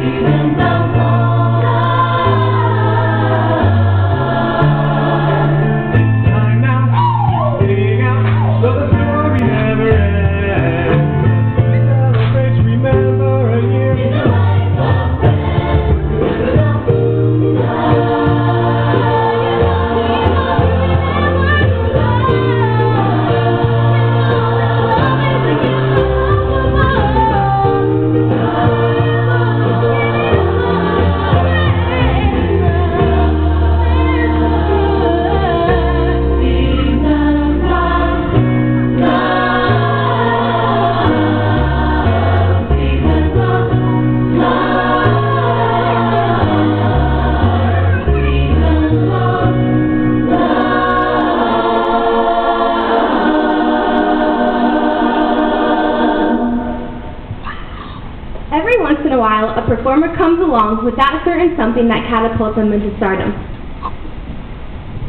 Even though once in a while, a performer comes along with that certain something that catapults them into stardom.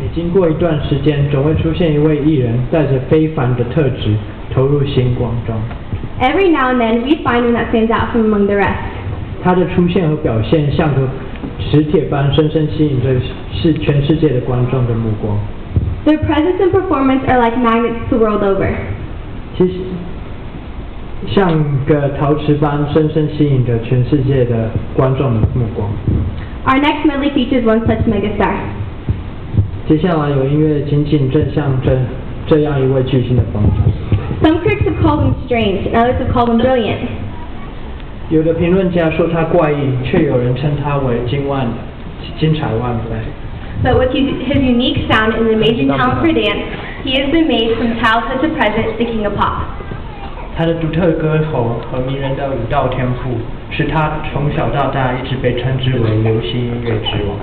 每经过一段时间，总会出现一位艺人，带着非凡的特质，投入星光中。 Every now and then, we find one that stands out from among the rest. 他的出现和表现像个磁铁般，深深吸引着世全世界的观众的目光。 Their presence and performance are like magnets the world over. 其实， 像个陶瓷般，深深吸引着全世界的观众的目光。Our next medley features one such megastar. 接下来有音乐仅仅正像这这样一位巨星的风采。Some critics have called him strange, and others have called him brilliant. 有的评论家说他怪异，却有人称他为金万精彩万倍。But with his, his unique sound and amazing talent for dance, he has been made from childhood to present the king of pop. 他的独特歌喉和迷人的舞蹈天赋，使他从小到大一直被称之为流行音乐之王。